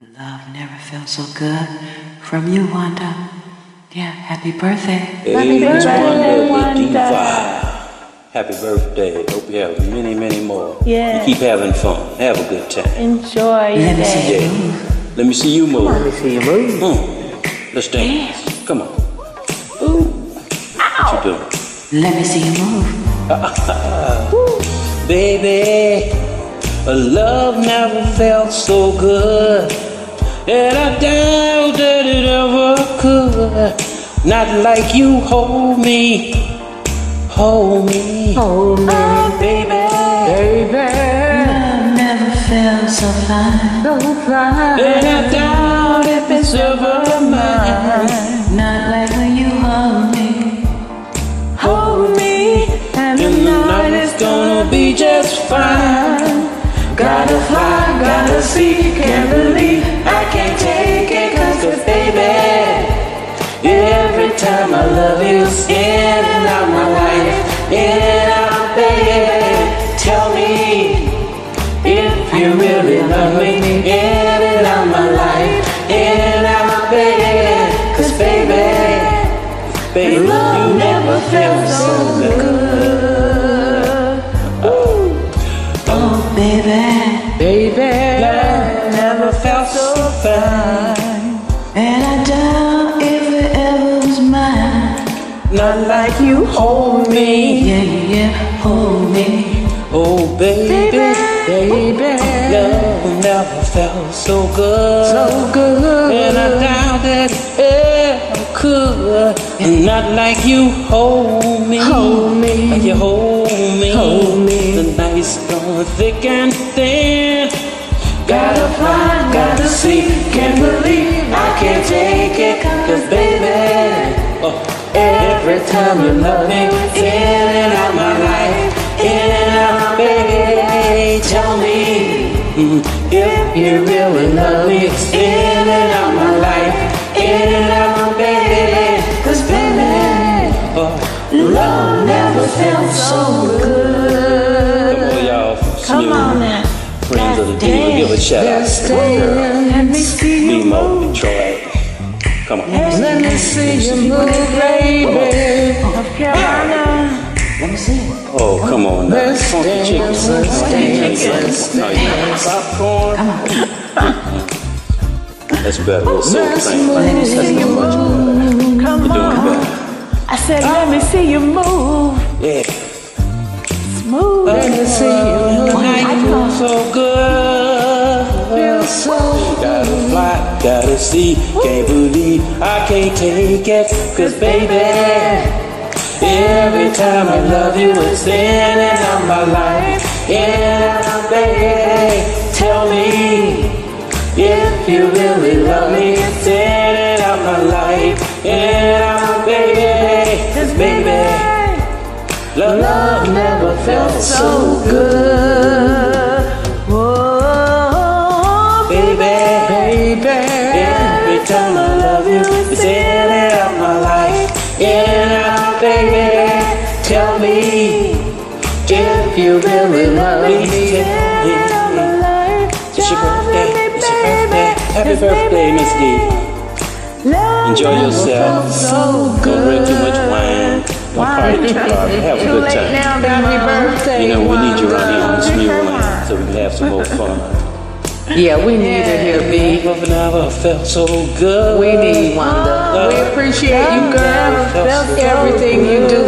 Love never felt so good from you, Wanda. Yeah, happy birthday. Happy birthday, Wanda. Happy birthday. Hope you have many, many more. Yeah. You keep having fun. Have a good time. Enjoy Let me see you move. Let me see you move. Let me see you move. Hmm. Let's dance. Come on. What you doing? Let me see you move. Baby, a love never felt so good. And I doubt that it ever could. Not like you hold me. Hold me. Hold me, oh, baby. baby. Love never felt so fine. So fly. And I doubt every time I love you, in and out my life, in and out, baby. Tell me if you really love me, in and out my life, in and out, baby. Cause baby, baby, you never felt so good. Oh, baby. Baby. Love never felt so fine. Not like you hold me. Yeah, yeah. Hold me. Oh, baby, baby, love never felt so good. So good. And I doubt that it ever could. And not like you hold me. Hold me. Like you hold me. Hold me. The night's gone thick and thin. Gotta fly, gotta see, can't believe every time you love me, it's in and out my life, in and out, baby. Tell me if you really love me, it's in and out my life, in and out, baby. Cause baby, oh, love never felt so good. Come on, y'all. Come now. Friends of the Diva, give a shout out. Just stay Let me see you BMO, Detroit. Come on. Let me see you move, baby. Oh, come on now. Let's Funky dance, chicken. let's dance, let's yeah. Popcorn. That's better. We'll soul thing. move. Let me see you move. Come We're doing on. better. I said, let me see you move. Yeah. Smooth. Let me see you move. Tonight feels so good. Feel so Gotta fly, gotta see, can't believe I can't take it. Cause baby, every time I love you, it's in and out my life. Out, baby. Tell me if you really love me, it's in and out my life. Out, baby. Baby, love never felt so good. You really love me. Tell me. It's your birthday. It's your birthday. Happy birthday, Miss D. Enjoy yourself. So Don't drink too much wine. Don't party too hard. Have a good time. happy birthday. You know, we need you around here on this new Wanda. one so we can have some more fun. Yeah, we need it here, B. Love never felt so good. We need Wanda. We appreciate you, girl. Love everything you do